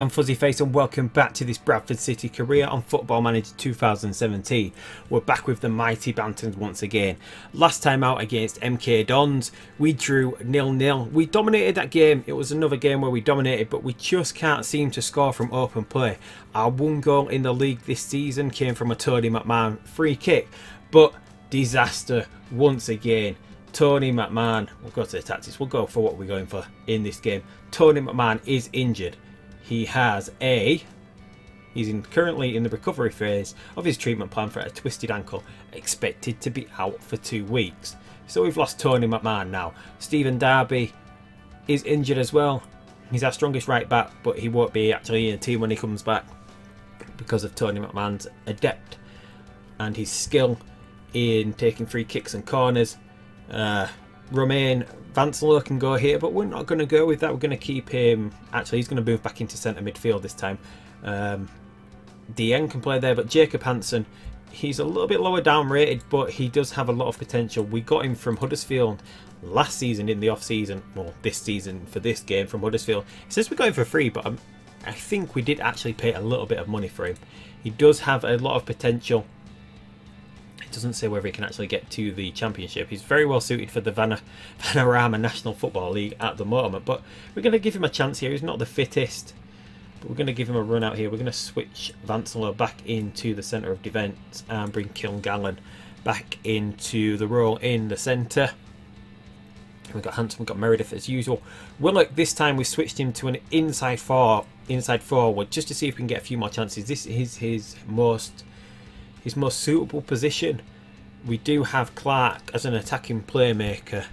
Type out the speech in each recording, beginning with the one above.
I'm Fuzzy Face and welcome back to this Bradford City career on Football Manager 2017. We're back with the mighty Bantams once again. Last time out against MK Dons, we drew nil-nil. We dominated that game. It was another game where we dominated, but we just can't seem to score from open play. Our one goal in the league this season came from a Tony McMahon free kick, but disaster once again. Tony McMahon, we'll go to the tactics, we'll go for what we're going for in this game. Tony McMahon is injured he has a He's in, currently in the recovery phase of his treatment plan for a twisted ankle, expected to be out for two weeks. So we've lost Tony McMahon now. Stephen Darby is injured as well. He's our strongest right back, but he won't be actually in the team when he comes back because of Tony McMahon's adept and his skill in taking free kicks and corners. Uh, Romain Vincelot can go here, but we're not going to go with that. We're going to keep him. Actually, he's going to move back into centre midfield this time. Um, Dieng can play there, but Jacob Hanson, he's a little bit lower down rated, but he does have a lot of potential. We got him from Huddersfield last season in the off season, well, this season for this game from Huddersfield. It says we got him for free, but I'm, I think we did actually pay a little bit of money for him. He does have a lot of potential. It doesn't say whether he can actually get to the championship. He's very well suited for the Van Vanarama National Football League at the moment, but we're going to give him a chance here. He's not the fittest, but we're going to give him a run out here. We're going to switch Vincelot back into the centre of defence and bring Kilgallon back into the role in the centre. We've got Hanson, we've got Meredith as usual. Willock, this time we switched him to an inside four, inside forward, just to see if we can get a few more chances. This is his most his most suitable position. We do have Clarke as an attacking playmaker,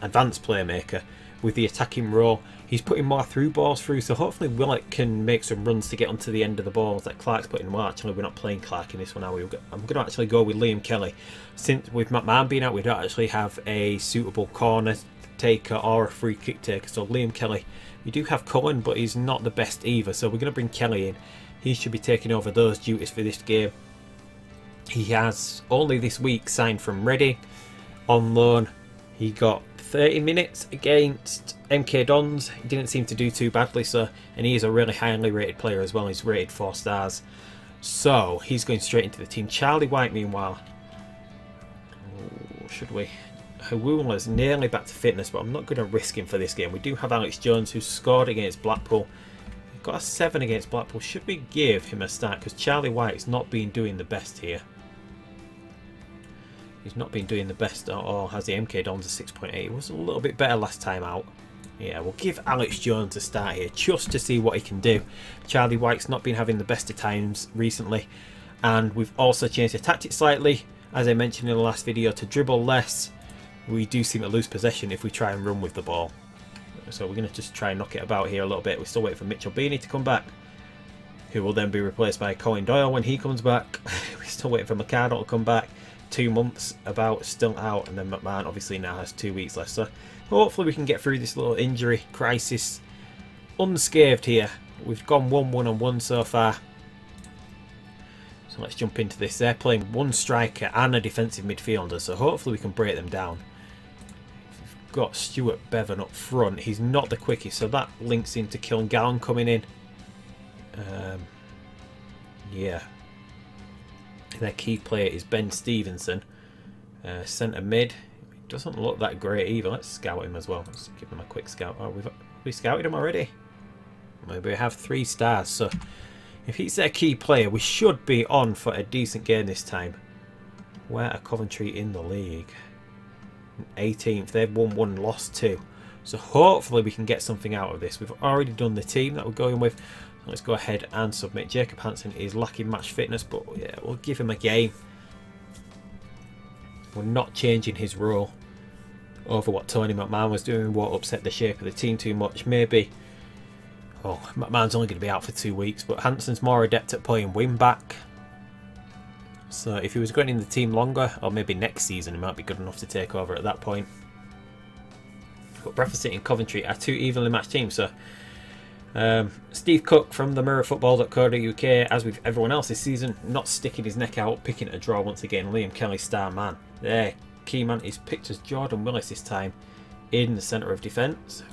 advanced playmaker, with the attacking role. He's putting more through balls through, so hopefully Willock can make some runs to get onto the end of the balls that Clarke's putting. Well, actually, we're not playing Clarke in this one, are we? I'm going to actually go with Liam Kelly. Since with McMahon being out, we don't actually have a suitable corner taker or a free kick taker. So Liam Kelly, we do have Cullen, but he's not the best either. So we're going to bring Kelly in. He should be taking over those duties for this game. He has only this week signed from Reading on loan. He got 30 minutes against MK Dons. He didn't seem to do too badly, so and he is a really highly rated player as well. He's rated four stars. So he's going straight into the team. Charlie White, meanwhile, should we? is nearly back to fitness, but I'm not going to risk him for this game. We do have Alex Jones, who scored against Blackpool. We've got a 7 against Blackpool. Should we give him a start? Because Charlie White's not been doing the best here. He's not been doing the best, or has the MK Dons a 6.8. It was a little bit better last time out. Yeah, we'll give Alex Jones a start here, just to see what he can do. Charlie White's not been having the best of times recently. And we've also changed the tactic slightly, as I mentioned in the last video, to dribble less. We do seem to lose possession if we try and run with the ball. So we're going to just try and knock it about here a little bit. We're still waiting for Mitchell Beanie to come back, who will then be replaced by Colin Doyle when he comes back. we're still waiting for McArdle to come back two months about still out and then McMahon obviously now has two weeks left. So hopefully we can get through this little injury crisis unscathed here. We've gone 1-1 on one so far. So let's jump into this. They're playing one striker and a defensive midfielder so hopefully we can break them down. We've got Stuart Beavon up front. He's not the quickest so that links into Kilgallon coming in. Um, yeah their key player is Ben Stevenson. Uh, centre mid. Doesn't look that great either. Let's scout him as well. Let's give him a quick scout. Oh, we've we scouted him already. Maybe we have three stars. So if he's their key player, we should be on for a decent game this time. Where are Coventry in the league? 18th. They've won one, lost two. So hopefully we can get something out of this. We've already done the team that we're going with. Let's go ahead and submit. Jacob Hanson is lacking match fitness, but yeah, we'll give him a game. We're not changing his role over what Tony McMahon was doing, what upset the shape of the team too much. Maybe, oh, McMahon's only going to be out for two weeks, but Hanson's more adept at playing wing back. So if he was going in the team longer, or maybe next season, he might be good enough to take over at that point. But Bradford City and Coventry are two evenly matched teams, so um, Steve Cook from the mirrorfootball.co.uk, as with everyone else this season, not sticking his neck out, picking a draw once again. Liam Kelly, star man. There, key man is picked as Jordan Willis this time in the centre of defence.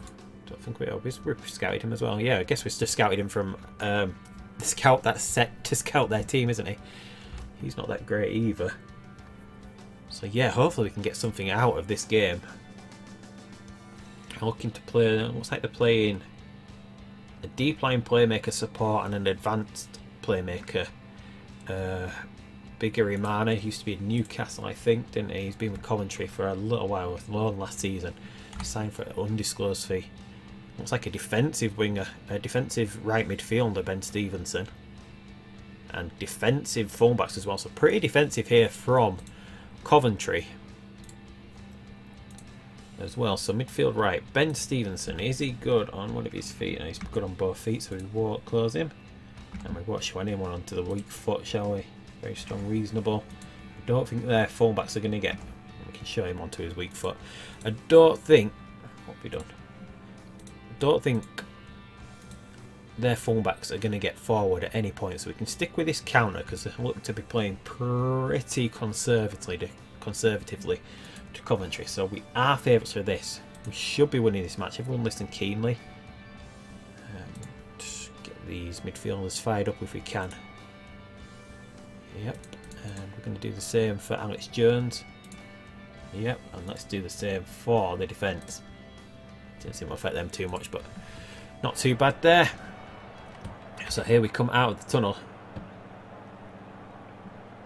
don't think we are. We scouted him as well. Yeah, I guess we just scouted him from um, the scout that's set to scout their team, isn't he? He's not that great either. So yeah, hopefully we can get something out of this game. Looking to play, looks like they're playing a deep line playmaker support and an advanced playmaker. Uh, Bigirimana used to be in Newcastle, I think, didn't he? He's been with Coventry for a little while, with loan last season. Signed for an undisclosed fee. Looks like a defensive winger, a defensive right midfielder, Ben Stevenson. And defensive fullbacks as well, so pretty defensive here from Coventry as well. So midfield right, Ben Stevenson, is he good on one of his feet? No, he's good on both feet, so we won't close him. And we watch anyone onto the weak foot, shall we? Very strong, reasonable. I don't think their fullbacks are going to get... We can show him onto his weak foot. I don't think... What we done? I don't think their fullbacks are going to get forward at any point. So we can stick with this counter because they look to be playing pretty conservatively, conservatively to Coventry. So we are favourites for this. We should be winning this match. Everyone listen keenly. Um, just get these midfielders fired up if we can. Yep. And we're going to do the same for Alex Jones. Yep. And let's do the same for the defence. Didn't seem to affect them too much, but not too bad there. So here we come out of the tunnel.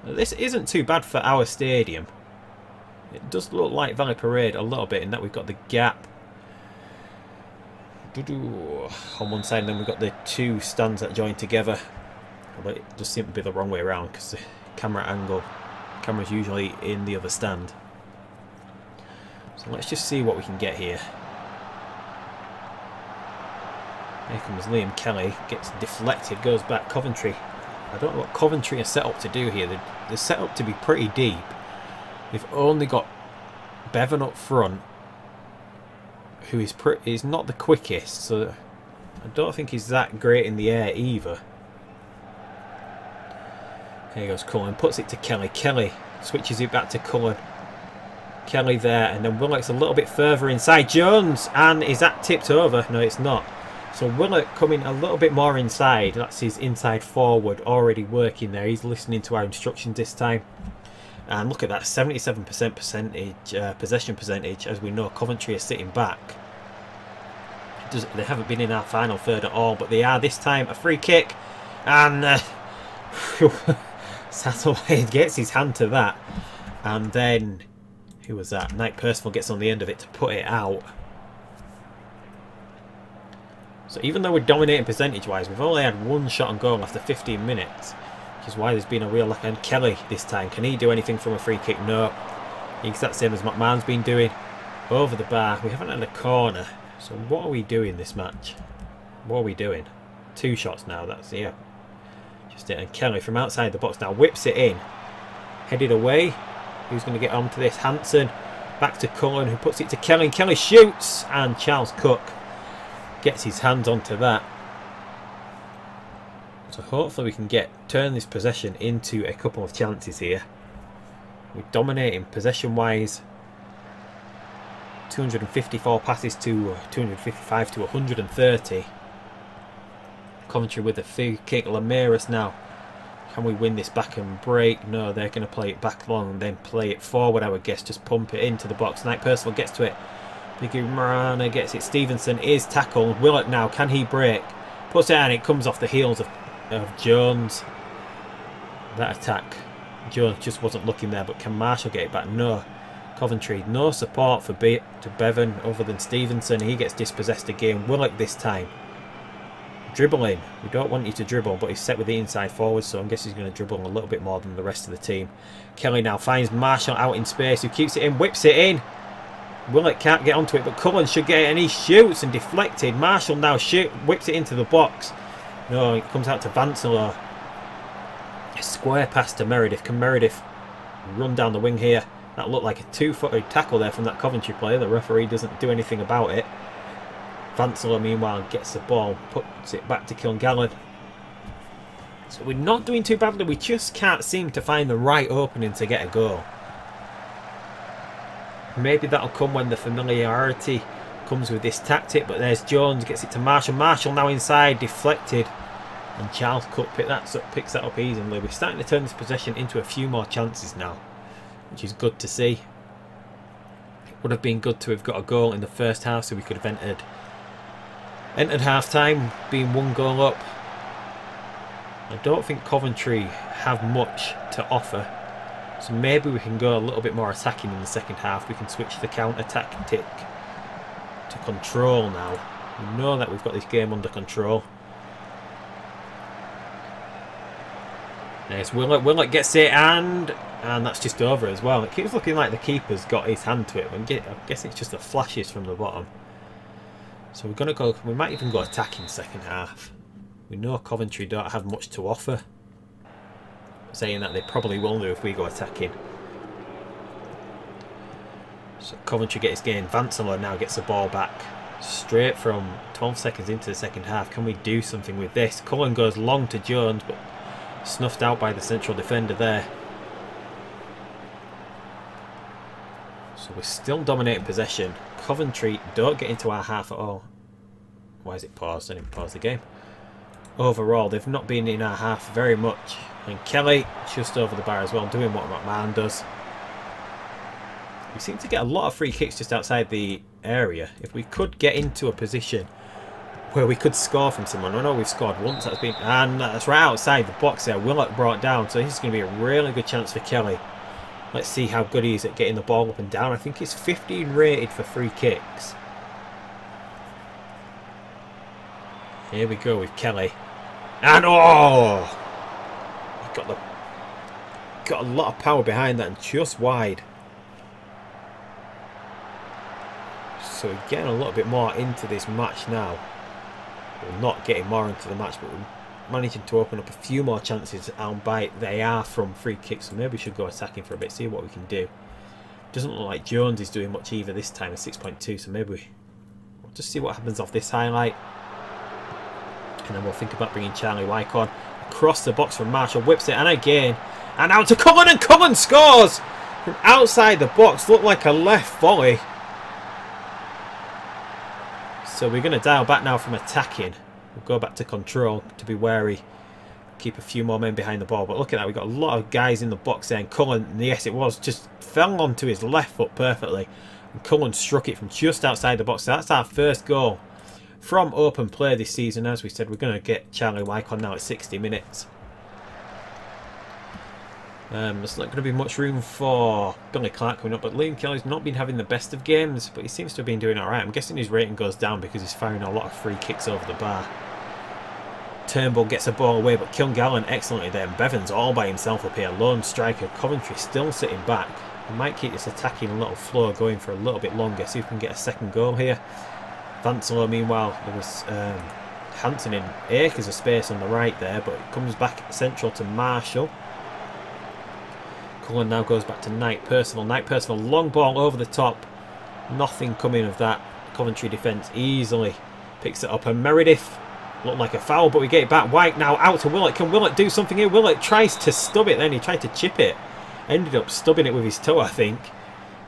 This isn't too bad for our stadium. It does look like Valley Parade a little bit in that we've got the gap on one side and then we've got the two stands that join together. But it does seem to be the wrong way around because the camera angle, camera's usually in the other stand. So let's just see what we can get here. Here comes Liam Kelly, gets deflected, goes back Coventry. I don't know what Coventry are set up to do here. They're set up to be pretty deep. They've only got Beavon up front, who is pretty, not the quickest, so I don't think he's that great in the air either. Here goes Cullen, puts it to Kelly. Kelly switches it back to Cullen. Kelly there, and then Willock's a little bit further inside. Jones, and is that tipped over? No, it's not. So Willock coming a little bit more inside. That's his inside forward already working there. He's listening to our instructions this time. And look at that, 77% percentage uh, possession percentage. As we know, Coventry are sitting back. Does, they haven't been in our final third at all, but they are this time. A free kick, and uh, Sattelmaier gets his hand to that, and then who was that? Knight Percival gets on the end of it to put it out. So even though we're dominating percentage-wise, we've only had one shot on goal after 15 minutes. Which is why there's been a real lack. And Kelly this time, can he do anything from a free kick? No. He's that same as McMahon's been doing. Over the bar. We haven't had a corner. So what are we doing this match? What are we doing? Two shots now. That's, yeah. Just it. And Kelly from outside the box now whips it in. Headed away. Who's going to get on to this? Hanson. Back to Cullen who puts it to Kelly. Kelly shoots. And Charles Cook gets his hands onto that. So hopefully we can get turn this possession into a couple of chances here. We're dominating possession wise. 254 passes to uh, 255 to 130. Coventry with a free kick. Lameiras now. Can we win this back and break? No, they're going to play it back long and then play it forward, I would guess. Just pump it into the box. Knight Percival gets to it. Bigirimana gets it. Stevenson is tackled. Willock now. Can he break? Puts it and it comes off the heels of, of Jones. That attack. Jones just wasn't looking there, but can Marshall get it back? No. Coventry, no support for Be to Beavon other than Stevenson. He gets dispossessed again. Willock this time. Dribbling. We don't want you to dribble, but he's set with the inside forward, so I guess he's going to dribble a little bit more than the rest of the team. Kelly now finds Marshall out in space, who keeps it in, whips it in. Willock can't get onto it, but Cullen should get it, and he shoots and deflected. Marshall now shoot, whips it into the box. No, it comes out to Vincelot. Square pass to Meredith. Can Meredith run down the wing here? That looked like a two-footed tackle there from that Coventry player. The referee doesn't do anything about it. Vincelot, meanwhile, gets the ball, puts it back to Kilgallon. So we're not doing too badly. We just can't seem to find the right opening to get a goal. Maybe that'll come when the familiarity comes with this tactic, but there's Jones, gets it to Marshall. Marshall now inside, deflected. And Charles Cook pick that picks that up easily. We're starting to turn this possession into a few more chances now, which is good to see. It would have been good to have got a goal in the first half so we could have entered entered half time being one goal up. I don't think Coventry have much to offer. So maybe we can go a little bit more attacking in the second half. We can switch the counter tactic to control now. We know that we've got this game under control. Nice. Willett, Willett gets it and and that's just over as well. It keeps looking like the keeper's got his hand to it. I guess it's just the flashes from the bottom. So we're gonna go. We might even go attacking second half. We know Coventry don't have much to offer. Saying that they probably will do if we go attacking. So Coventry get gets gain. Vincelot now gets the ball back. Straight from 12 seconds into the second half. Can we do something with this? Cullen goes long to Jones, but snuffed out by the central defender there. So we're still dominating possession. Coventry don't get into our half at all. Why is it paused? I didn't pause the game. Overall, they've not been in our half very much. And Kelly just over the bar as well, doing what McMahon does. We seem to get a lot of free kicks just outside the area. If we could get into a position where we could score from someone. I know we've scored once. That's been and that's right outside the box there. Willock brought down, so this is going to be a really good chance for Kelly. Let's see how good he is at getting the ball up and down. I think he's 15 rated for free kicks. Here we go with Kelly. And oh! Got the got a lot of power behind that and just wide. So getting a little bit more into this match now. We're not getting more into the match, but we're managing to open up a few more chances by they are from free kicks so maybe we should go attacking for a bit see what we can do. Doesn't look like Jones is doing much either this time at 6.2 so maybe we, we'll just see what happens off this highlight. And then we'll think about bringing Charlie Wycon across the box from Marshall whips it and again and out to Cullen and Cullen scores! From outside the box looked like a left volley so we're going to dial back now from attacking We'll go back to control to be wary. Keep a few more men behind the ball. But look at that. We've got a lot of guys in the box there. And Cullen, yes it was, just fell onto his left foot perfectly. And Cullen struck it from just outside the box. So that's our first goal from open play this season. As we said, we're going to get Charlie Wycon now at 60 minutes. Um, there's not going to be much room for Billy Clarke coming up, but Liam Kelly's not been having the best of games, but he seems to have been doing alright. I'm guessing his rating goes down because he's firing a lot of free kicks over the bar. Turnbull gets a ball away, but Kilgallon excellently there. And Beavons all by himself up here. Lone striker. Coventry still sitting back. We might keep this attacking a little flow going for a little bit longer. See if we can get a second goal here. Vincelot, meanwhile, there was um, in acres of space on the right there, but it comes back central to Marshall. Cullen now goes back to Knight Percival. Knight Percival, long ball over the top. Nothing coming of that. Coventry defence easily picks it up. And Meredith looked like a foul, but we get it back. White now out to Willett. Can Willett do something here? Willett tries to stub it then. He tried to chip it. Ended up stubbing it with his toe, I think.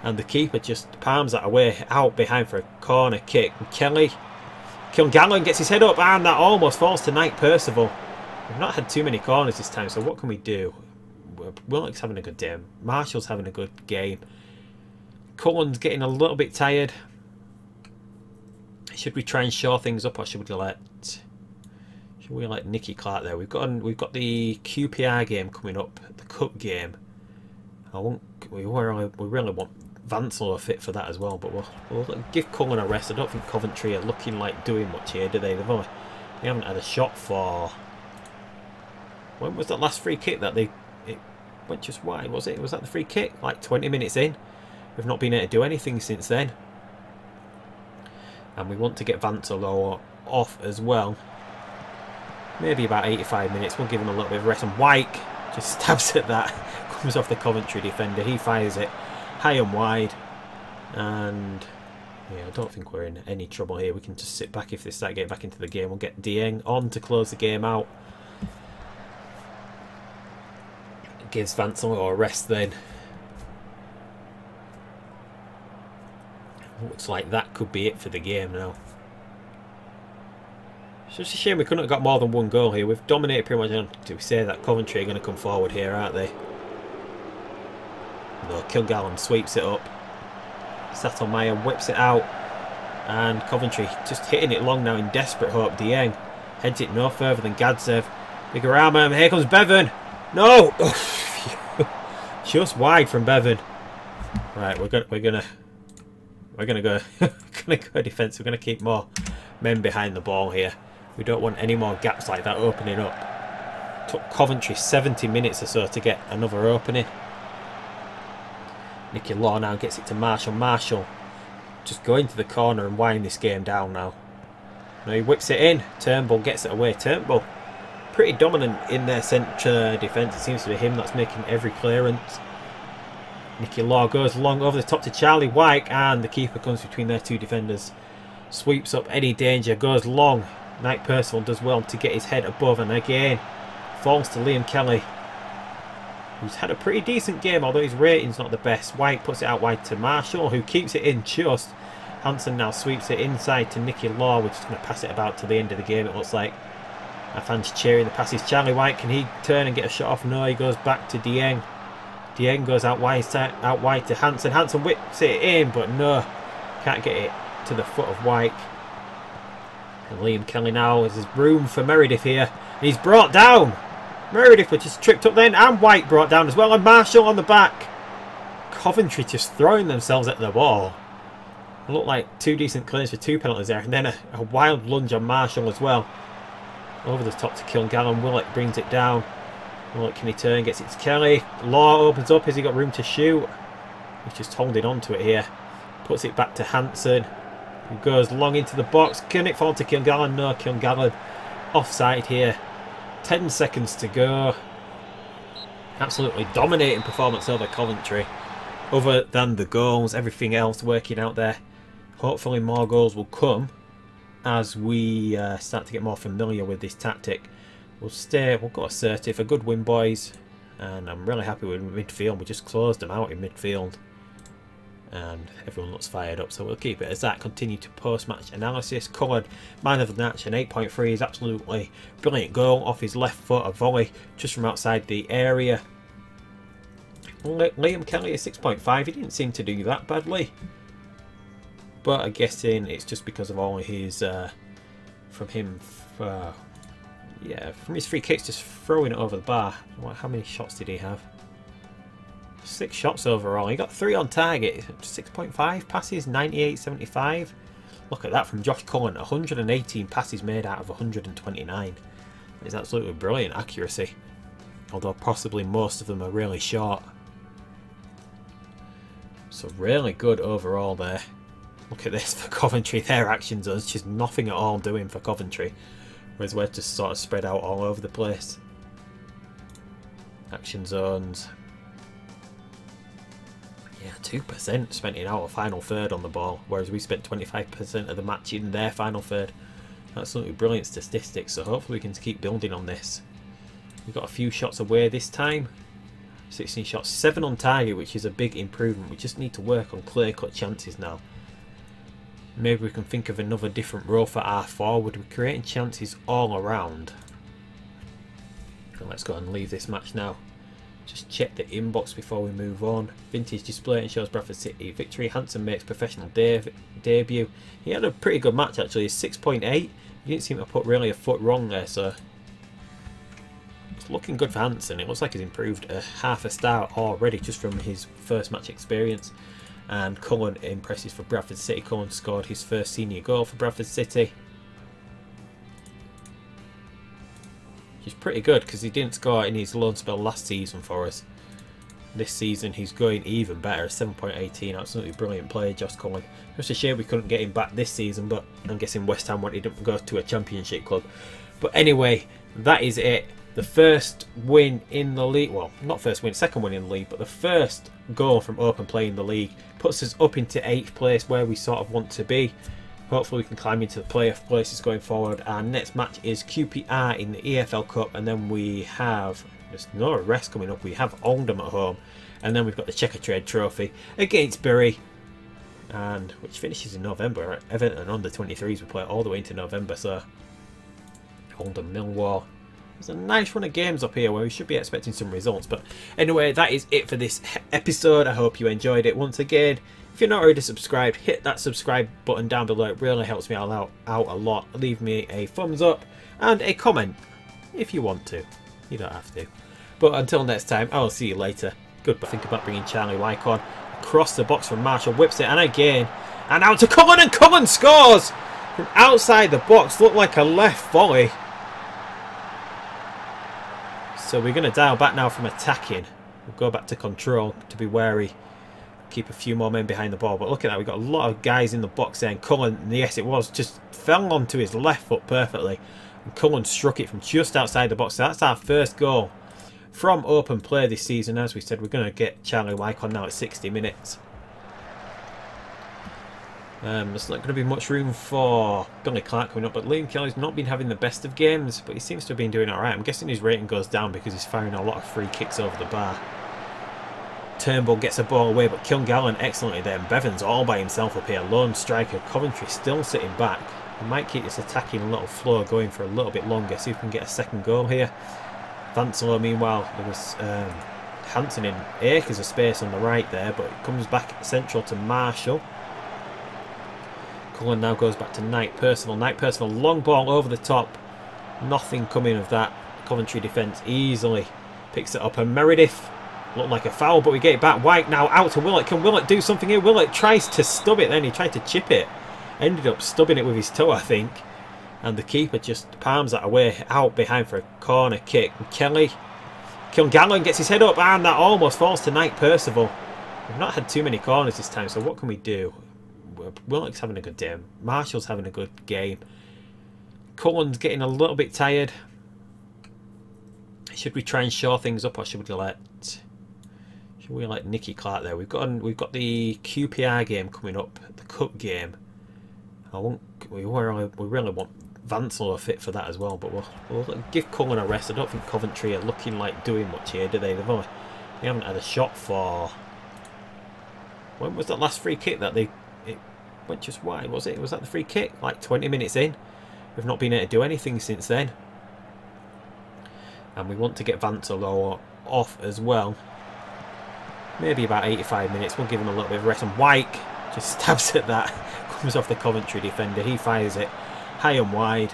And the keeper just palms that away out behind for a corner kick. And Kelly, Kilgallon gets his head up and that almost falls to Knight Percival. We've not had too many corners this time, so what can we do? Willock's having a good day. Marshall's having a good game. Cullen's getting a little bit tired. Should we try and shore things up, or should we let should we let Nicky Clark there? We've got we've got the QPR game coming up, the cup game. I want we really we really want Vansel fit for that as well, but we'll, we'll give Cullen a rest. I don't think Coventry are looking like doing much here, do they? They've only they haven't had a shot for when was that last free kick that they went just wide, was it? Was that the free kick? Like 20 minutes in. We've not been able to do anything since then. And we want to get Vincelot off as well. Maybe about 85 minutes. We'll give him a little bit of rest. And Wyke just stabs at that. Comes off the Coventry defender. He fires it high and wide. And yeah, I don't think we're in any trouble here. We can just sit back if they start getting back into the game. We'll get Dieng on to close the game out. Gives Vansel a rest then. Looks like that could be it for the game now. It's just a shame we couldn't have got more than one goal here. We've dominated pretty much. Do we say that Coventry are going to come forward here, aren't they? No, Kilgallon sweeps it up. Meyer whips it out. And Coventry just hitting it long now in desperate hope. Dieng heads it no further than Gadzhev. Bigirimana, here comes Beavon. No! just wide from Beavon. Right, we're gonna we're gonna we're gonna go gonna go defence. We're gonna keep more men behind the ball here. We don't want any more gaps like that opening up. Took Coventry 70 minutes or so to get another opening. Nicky Law now gets it to Marshall. Marshall just going to the corner and winding this game down now. Now he whips it in. Turnbull gets it away. Turnbull pretty dominant in their centre defence. It seems to be him that's making every clearance. Nicky Law goes long over the top to Charlie White and the keeper comes between their two defenders. Sweeps up any danger, goes long. Mike Percival does well to get his head above and again falls to Liam Kelly. Who's had a pretty decent game, although his rating's not the best. White puts it out wide to Marshall, who keeps it in just. Hanson now sweeps it inside to Nicky Law, which is going to pass it about to the end of the game, it looks like. Fans cheering the passes. Charlie White, can he turn and get a shot off? No, he goes back to Dieng. Dieng goes out wide, out wide to Hanson. Hanson whips it in, but no, can't get it to the foot of White. And Liam Kelly now has room for Meredith here. And He's brought down. Meredith was just tripped up then, and White brought down as well, and Marshall on the back. Coventry just throwing themselves at the ball. It looked like two decent clears for two penalties there, and then a, a wild lunge on Marshall as well. Over the top to Kilgallon. Willock brings it down. Willock can he turn, gets it to Kelly. Law opens up. Has he got room to shoot? He's just holding on to it here. Puts it back to Hanson. Goes long into the box. Can it fall to Kilgallon? No, Kilgallon offside here. 10 seconds to go. Absolutely dominating performance over Coventry. Other than the goals, everything else working out there. Hopefully more goals will come as we uh, start to get more familiar with this tactic. We'll stay, we'll go assertive, a good win boys. And I'm really happy with midfield. We just closed them out in midfield and everyone looks fired up so we'll keep it as that continue to post-match analysis coloured man of the match an 8.3 is absolutely brilliant goal off his left foot a volley just from outside the area Liam Kelly is 6.5 he didn't seem to do that badly but I'm guessing it's just because of all his uh, from him uh, yeah from his free kicks just throwing it over the bar how many shots did he have Six shots overall. He got three on target. 6.5 passes, 98.75. Look at that from Josh Cullen. 118 passes made out of 129. It's absolutely brilliant accuracy. Although possibly most of them are really short. So really good overall there. Look at this for Coventry. Their action zones just nothing at all doing for Coventry. Whereas we're just sort of spread out all over the place. Action zones, yeah, 2% spent in our final third on the ball, whereas we spent 25% of the match in their final third. Absolutely brilliant statistics, so hopefully we can keep building on this. We've got a few shots away this time. 16 shots, 7 on target, which is a big improvement. We just need to work on clear-cut chances now. Maybe we can think of another different role for our forward. We're creating chances all around. And let's go and leave this match now. Just check the inbox before we move on. Vintage display and shows Bradford City victory. Hanson makes professional de debut. He had a pretty good match actually. 6.8. He didn't seem to put really a foot wrong there, so it's looking good for Hanson. It looks like he's improved a half a star already just from his first match experience. And Cullen impresses for Bradford City. Cullen scored his first senior goal for Bradford City. He's pretty good because he didn't score in his loan spell last season for us. This season he's going even better, 7.18, absolutely brilliant player, Josh Cullen. Just a shame we couldn't get him back this season, but I'm guessing West Ham wanted him to go to a championship club. But anyway, that is it. The first win in the league, well, not first win, second win in the league, but the first goal from open play in the league puts us up into 8th place where we sort of want to be. Hopefully we can climb into the playoff places going forward. Our next match is QPR in the EFL Cup and then we have, there's no rest coming up, we have Oldham at home and then we've got the Checkatrade Trophy against Bury and which finishes in November. Everton under 23s we play all the way into November, so Oldham Millwall. There's a nice run of games up here where we should be expecting some results. But anyway, that is it for this episode. I hope you enjoyed it. Once again, if you're not already subscribed, hit that subscribe button down below. It really helps me out, out a lot. Leave me a thumbs up and a comment if you want to. You don't have to. But until next time, I'll see you later. Goodbye. Think about bringing Charlie Wycon across the box from Marshall. Whips it and again. And out to Cullen and Cullen scores! From outside the box. Looked like a left volley. So we're going to dial back now from attacking. We'll go back to control to be wary. Keep a few more men behind the ball. But look at that. We've got a lot of guys in the box there. And Cullen, yes it was, just fell onto his left foot perfectly. And Cullen struck it from just outside the box. So that's our first goal from open play this season. As we said, we're going to get Charlie Wycon now at 60 minutes. Um, there's not going to be much room for Billy Clarke coming up, but Liam Kelly's not been having the best of games, but he seems to have been doing alright. I'm guessing his rating goes down because he's firing a lot of free kicks over the bar. Turnbull gets a ball away, but Kilgallon excellently there. And Beavon's all by himself up here. Lone striker. Coventry still sitting back. He might keep this attacking a little flow going for a little bit longer. See if we can get a second goal here. Vincelot, meanwhile, there was um, in acres of space on the right there, but it comes back central to Marshall. Cullen now goes back to Knight Percival. Knight Percival, long ball over the top. Nothing coming of that. Coventry defence easily picks it up. And Meredith looked like a foul, but we get it back. White now out to Willett. Can Willett do something here? Willett tries to stub it then. He tried to chip it. Ended up stubbing it with his toe, I think. And the keeper just palms that away out behind for a corner kick. And Kelly, Kilgallon gets his head up and that almost falls to Knight Percival. We've not had too many corners this time, so what can we do? Willock's having a good day. Marshall's having a good game. Cullen's getting a little bit tired. Should we try and shore things up, or should we let should we let Nicky Clark there? We've got we've got the QPR game coming up, the cup game. I want we really we really want Vansel fit for that as well, but we'll, we'll give Cullen a rest. I don't think Coventry are looking like doing much here, do they? They've only, they haven't had a shot for when was that last free kick that they went just wide, was it? Was that the free kick? Like 20 minutes in. We've not been able to do anything since then. And we want to get Vincelot off as well. Maybe about 85 minutes. We'll give him a little bit of rest. And Wyke just stabs at that. Comes off the Coventry defender. He fires it high and wide.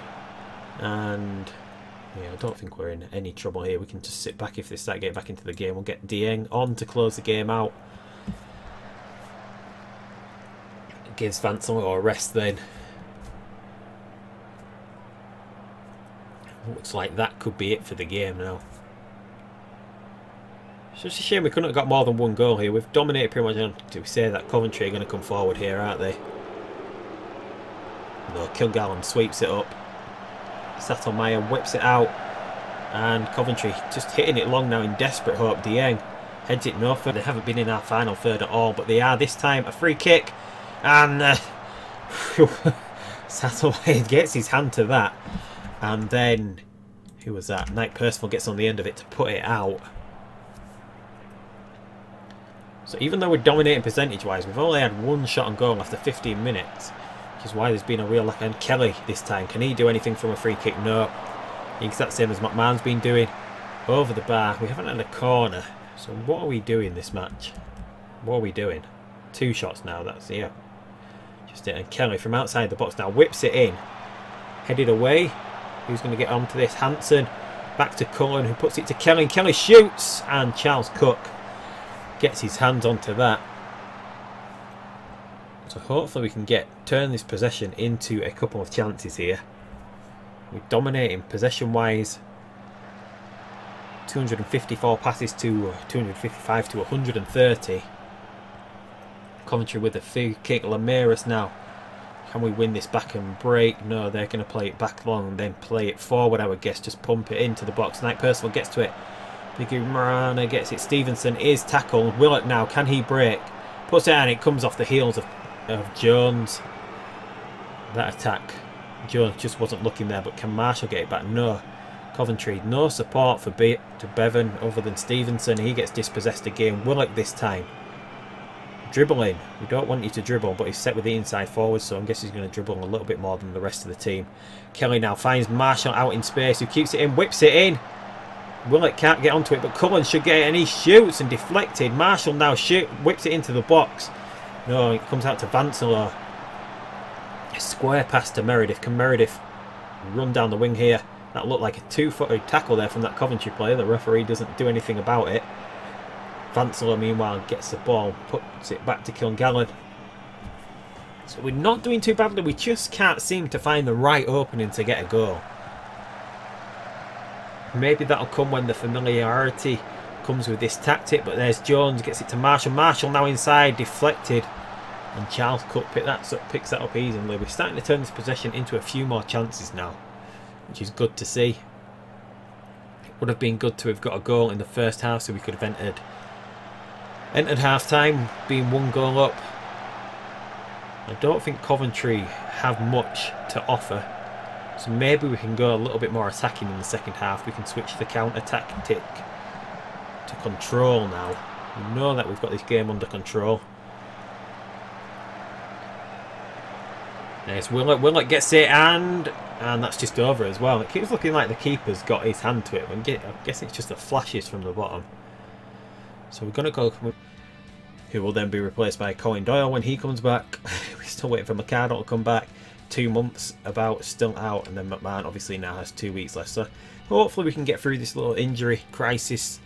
And yeah, I don't think we're in any trouble here. We can just sit back if they start getting back into the game. We'll get Dieng on to close the game out. Gives Vansel a rest then. Looks like that could be it for the game now. It's just a shame we couldn't have got more than one goal here. We've dominated pretty much. Do we say that Coventry are going to come forward here, aren't they? No, Kilgallon sweeps it up. Meyer whips it out. And Coventry just hitting it long now in desperate hope. Dieng heads it no further. They haven't been in our final third at all, but they are this time. A free kick. And uh, gets his hand to that. And then, who was that? Knight Percival gets on the end of it to put it out. So even though we're dominating percentage-wise, we've only had one shot on goal after 15 minutes. Which is why there's been a real lack. And Kelly this time, can he do anything from a free kick? No. He's that same as McMahon's been doing. Over the bar. We haven't had a corner. So what are we doing this match? What are we doing? Two shots now, that's, yeah. Just it. And Kelly from outside the box now whips it in. Headed away. Who's going to get on to this? Hanson. Back to Cullen who puts it to Kelly. Kelly shoots. And Charles Cook gets his hands onto that. So hopefully we can get turn this possession into a couple of chances here. We're dominating possession wise. 254 passes to uh, 255 to 130. Coventry with a free kick. Lameiras now. Can we win this back and break? No, they're going to play it back long and then play it forward, I would guess. Just pump it into the box. Knight Percival gets to it. Bigirimana gets it. Stevenson is tackled. Willett now. Can he break? Puts it and it comes off the heels of, of Jones. That attack. Jones just wasn't looking there, but can Marshall get it back? No. Coventry, no support for Be to Beavon other than Stevenson. He gets dispossessed again. Willett this time. Dribbling. We don't want you to dribble, but he's set with the inside forward, so I guess he's going to dribble a little bit more than the rest of the team. Kelly now finds Marshall out in space, who keeps it in, whips it in. Willett can't get onto it, but Cullen should get it, and he shoots and deflected. Marshall now shoot, whips it into the box. No, it comes out to Vincelot. A square pass to Meredith. Can Meredith run down the wing here? That looked like a two-footed tackle there from that Coventry player. The referee doesn't do anything about it. Vincelot, meanwhile, gets the ball, puts it back to Kilgallon. So we're not doing too badly. We just can't seem to find the right opening to get a goal. Maybe that'll come when the familiarity comes with this tactic. But there's Jones, gets it to Marshall. Marshall now inside, deflected. And Charles Cook pick that picks that up easily. We're starting to turn this possession into a few more chances now. Which is good to see. It would have been good to have got a goal in the first half so we could have entered entered half time being one goal up. I don't think Coventry have much to offer. So maybe we can go a little bit more attacking in the second half. We can switch the counter tactic to control now. We know that we've got this game under control. Nice. Willett, Willett gets it and and that's just over as well. It keeps looking like the keeper's got his hand to it. I guess it's just the flashes from the bottom. So we're going to go... Who will then be replaced by Colin Doyle when he comes back. we're still waiting for McArdle to come back. Two months about, still out. And then McMahon obviously now has two weeks left. So hopefully we can get through this little injury crisis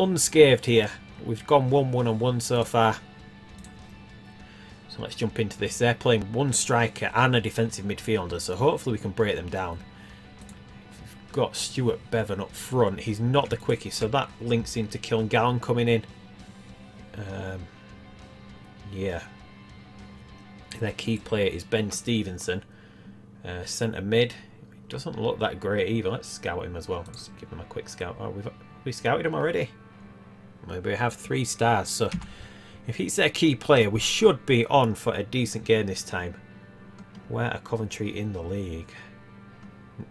unscathed here. We've gone 1-1 on one so far. So let's jump into this. They're playing one striker and a defensive midfielder. So hopefully we can break them down got Stuart Beavon up front. He's not the quickest, so that links into Kilgallon coming in. Um, yeah. Their key player is Ben Stevenson. Uh, centre mid. Doesn't look that great either. Let's scout him as well. Let's give him a quick scout. Oh, we've we scouted him already. Maybe we have three stars. So if he's their key player, we should be on for a decent game this time. Where are Coventry in the league?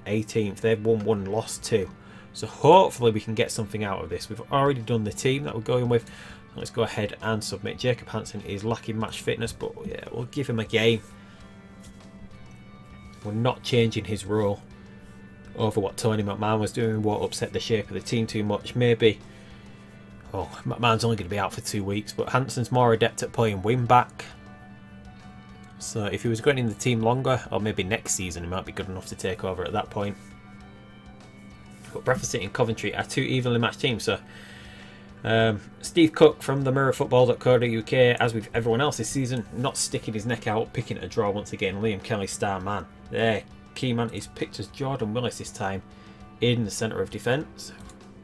18th. They've won one, lost two. So hopefully we can get something out of this. We've already done the team that we're going with. Let's go ahead and submit. Jacob Hanson is lacking match fitness, but yeah, we'll give him a game. We're not changing his role over what Tony McMahon was doing, what upset the shape of the team too much. Maybe, oh, McMahon's only going to be out for two weeks, but Hanson's more adept at playing wing back. So if he was going in the team longer, or maybe next season, he might be good enough to take over at that point. But Bradford City and Coventry are two evenly matched teams. So um, Steve Cook from the mirrorfootball.co.uk, as with everyone else this season, not sticking his neck out, picking a draw once again. Liam Kelly, star man. There, key man is picked as Jordan Willis this time in the centre of defence.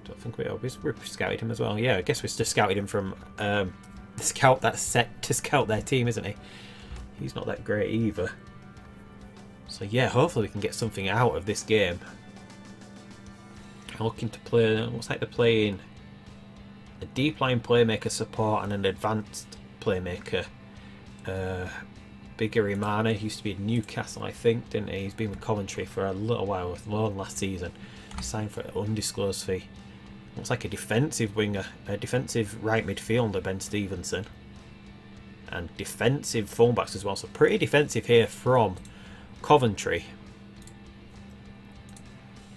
Don't think we, we, we scouted him as well. Yeah, I guess we just scouted him from um, the scout that's set to scout their team, isn't he? He's not that great either. So yeah, hopefully we can get something out of this game. I'm looking to play, looks like they're playing a deep line playmaker support and an advanced playmaker. Uh, Bigirimana used to be in Newcastle, I think, didn't he? He's been with Coventry for a little while with loan last season. Signed for an undisclosed fee. Looks like a defensive winger, a defensive right midfielder, Ben Stevenson and defensive fullbacks as well. So pretty defensive here from Coventry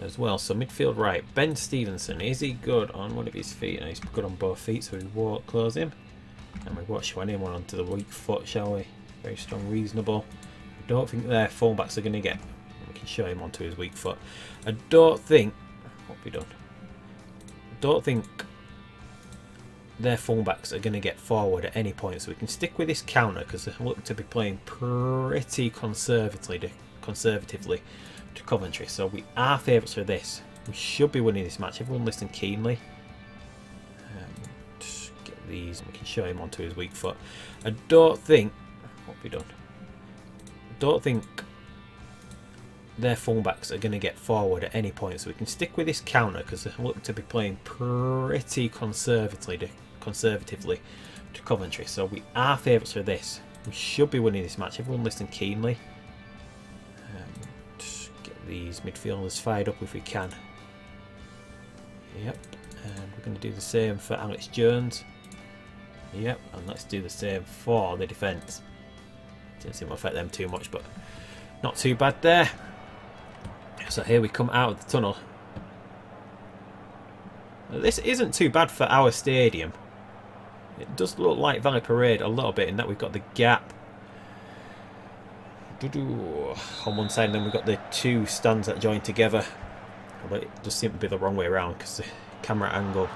as well. So midfield right, Ben Stevenson. Is he good on one of his feet? He's good on both feet, so we won't close him. And we watch anyone onto the weak foot, shall we? Very strong, reasonable. I don't think their fullbacks are going to get... We can show him onto his weak foot. I don't think... What have we done? I don't think their fullbacks are going to get forward at any point. So we can stick with this counter because they look to be playing pretty conservatively to, conservatively to Coventry. So we are favourites for this. We should be winning this match. Everyone listen keenly. Um, just get these. We can show him onto his weak foot. I don't think... What have we done? I don't think their fullbacks are going to get forward at any point. So we can stick with this counter because they look to be playing pretty conservatively to conservatively to Coventry. So we are favourites for this. We should be winning this match. Everyone listen keenly. Um, just get these midfielders fired up if we can. Yep. And we're going to do the same for Alex Jones. Yep, and let's do the same for the defence. Didn't seem to affect them too much, but not too bad there. So here we come out of the tunnel. This isn't too bad for our stadium. It does look like Valley Parade a little bit in that we've got the gap on one side and then we've got the two stands that join together. But it does seem to be the wrong way around because the camera angle,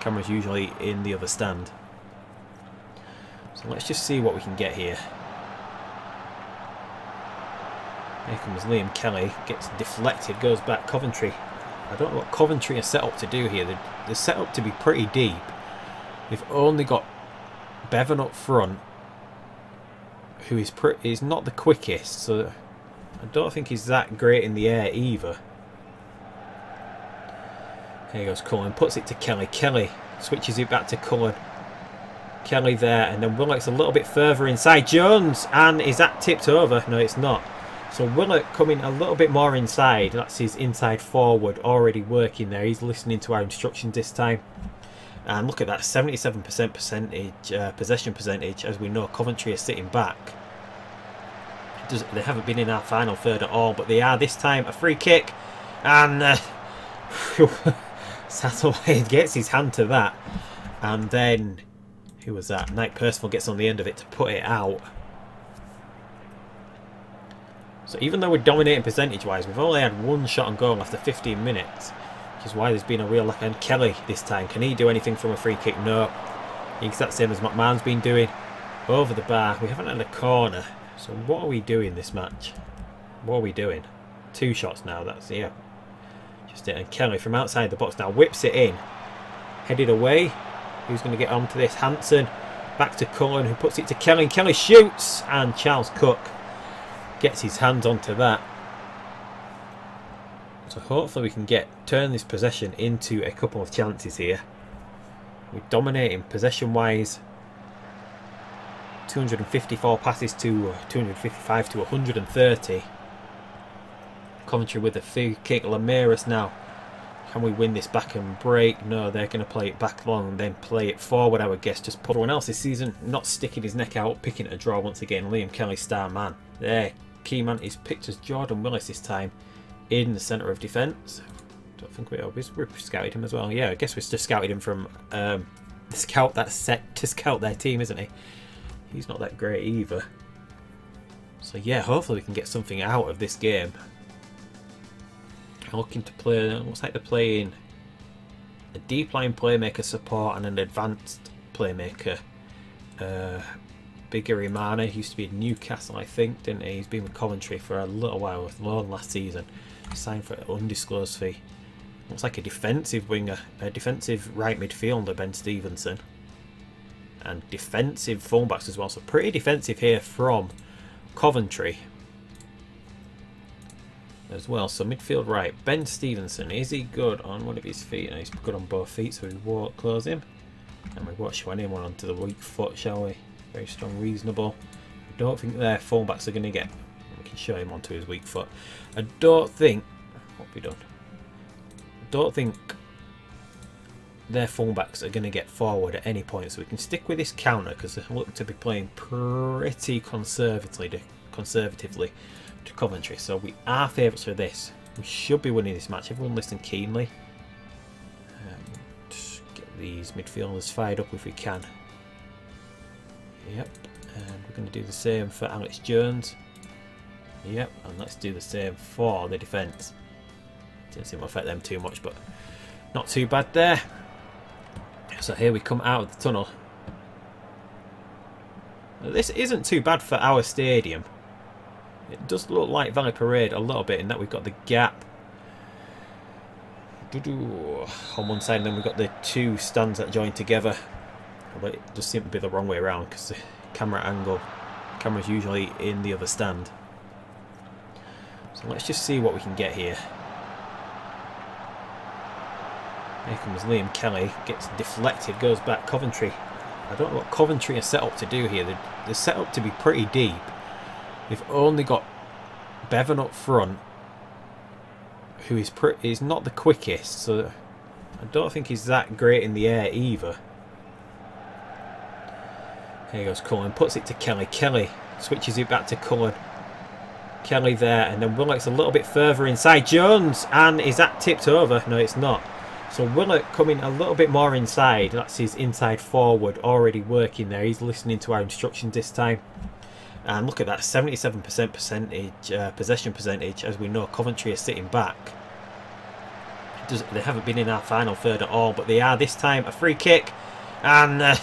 camera's usually in the other stand. So let's just see what we can get here. Here comes Liam Kelly, gets deflected, goes back Coventry. I don't know what Coventry are set up to do here. They're set up to be pretty deep. They've only got Beavon up front, who is is not the quickest, so I don't think he's that great in the air either. Here goes Cullen, puts it to Kelly. Kelly switches it back to Cullen. Kelly there, and then Willock's a little bit further inside. Jones, and is that tipped over? No, it's not. So Willock coming a little bit more inside. That's his inside forward already working there. He's listening to our instructions this time. And look at that, 77% percentage uh, possession percentage. As we know, Coventry are sitting back. Does, they haven't been in our final third at all, but they are this time. A free kick, and uh, gets his hand to that. And then, who was that? Knight Percival gets on the end of it to put it out. So even though we're dominating percentage-wise, we've only had one shot on goal after 15 minutes. Which is why there's been a real lack. And Kelly this time, can he do anything from a free kick? No. He's that same as McMahon's been doing. Over the bar. We haven't had a corner. So what are we doing this match? What are we doing? Two shots now. That's, yeah. Just it. And Kelly from outside the box now whips it in. Headed away. Who's going to get on to this? Hanson. Back to Cullen who puts it to Kelly. Kelly shoots. And Charles Cook gets his hands onto that. So hopefully we can get turn this possession into a couple of chances here. We're dominating possession-wise. 254 passes to uh, 255 to 130. Coventry with a free kick. Lameiras now. Can we win this back and break? No, they're going to play it back long and then play it forward, I would guess. Just put everyone else this season, not sticking his neck out, picking a draw once again. Liam Kelly, star man. There, key man is picked as Jordan Willis this time in the centre of defence. Don't think we always we scouted him as well. Yeah, I guess we just scouted him from um, the scout that's set to scout their team, isn't he? He's not that great either. So yeah, hopefully we can get something out of this game. I'm looking to play, looks like they're playing a deep line playmaker support and an advanced playmaker. Uh, Bigirimana used to be in Newcastle, I think, didn't he? He's been with Coventry for a little while with loan last season. Signed for undisclosed fee. Looks like a defensive winger, a defensive right midfielder, Ben Stevenson. And defensive fullbacks as well. So pretty defensive here from Coventry. As well, so midfield right. Ben Stevenson, is he good on one of his feet? No, he's good on both feet, so we won't close him. And we won't show anyone onto the weak foot, shall we? Very strong, reasonable. I don't think their fullbacks are going to get... Can show him onto his weak foot. I don't think... What have we done? I don't think their fullbacks are going to get forward at any point. So we can stick with this counter because they look to be playing pretty conservatively to, conservatively to Coventry. So we are favourites for this. We should be winning this match. Everyone listen keenly. Um, get these midfielders fired up if we can. Yep, and we're going to do the same for Alex Jones. Yep, and let's do the same for the defence. Didn't seem to affect them too much, but not too bad there. So here we come out of the tunnel. This isn't too bad for our stadium. It does look like Valley Parade a little bit in that we've got the gap on one side and then we've got the two stands that join together but it just seemed to be the wrong way around because the camera angle, camera's usually in the other stand. So let's just see what we can get here. Here comes Liam Kelly, gets deflected, goes back Coventry. I don't know what Coventry are set up to do here. They're, they're set up to be pretty deep. They've only got Beavon up front, who is, is not the quickest, so I don't think he's that great in the air either. Here goes Cullen, puts it to Kelly. Kelly switches it back to Cullen. Kelly there, and then Willock's a little bit further inside. Jones, and is that tipped over? No, it's not. So Willock coming a little bit more inside. That's his inside forward already working there. He's listening to our instructions this time. And look at that, 77% percentage uh, possession percentage. As we know, Coventry are sitting back. Does, they haven't been in our final third at all, but they are this time. A free kick, and uh,